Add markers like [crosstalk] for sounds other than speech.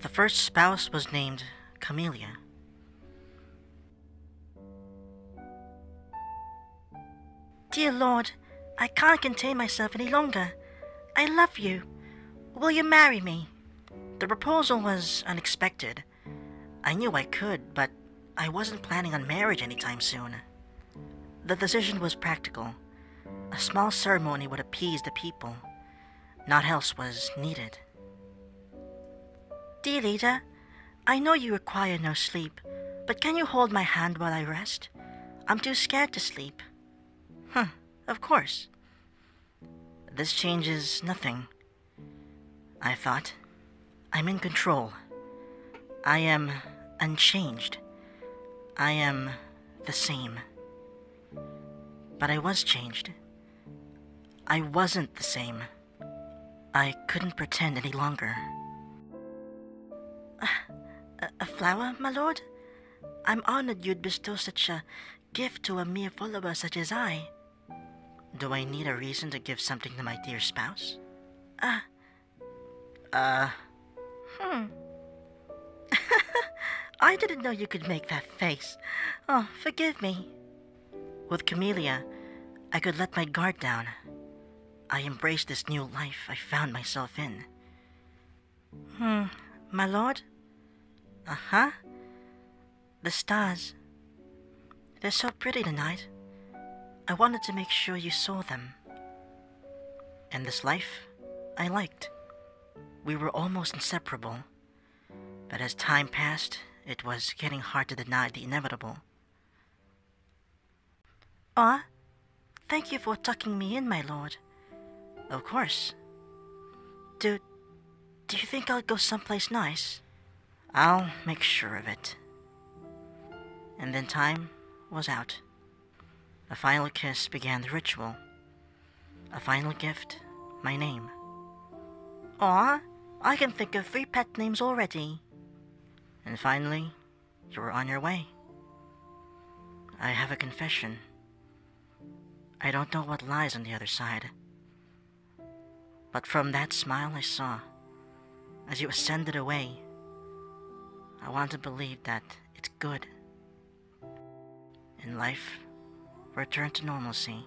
The first spouse was named Camellia. Dear Lord, I can't contain myself any longer. I love you. Will you marry me? The proposal was unexpected. I knew I could, but I wasn't planning on marriage anytime soon. The decision was practical. A small ceremony would appease the people. Not else was needed. Dear I know you require no sleep, but can you hold my hand while I rest? I'm too scared to sleep. Huh, of course. This changes nothing. I thought. I'm in control. I am unchanged. I am the same. But I was changed. I wasn't the same. I couldn't pretend any longer. Flower, my lord? I'm honored you'd bestow such a gift to a mere follower such as I. Do I need a reason to give something to my dear spouse? Ah. Uh. Hmm. [laughs] I didn't know you could make that face. Oh, forgive me. With Camellia, I could let my guard down. I embraced this new life I found myself in. Hmm, my lord? Uh huh. The stars. They're so pretty tonight. I wanted to make sure you saw them. And this life, I liked. We were almost inseparable. But as time passed, it was getting hard to deny the inevitable. Ah, thank you for tucking me in, my lord. Of course. Do. do you think I'll go someplace nice? I'll make sure of it. And then time was out. A final kiss began the ritual. A final gift, my name. Aw, I can think of three pet names already. And finally, you were on your way. I have a confession. I don't know what lies on the other side. But from that smile I saw, as you ascended away, I want to believe that it's good. And life returned to normalcy.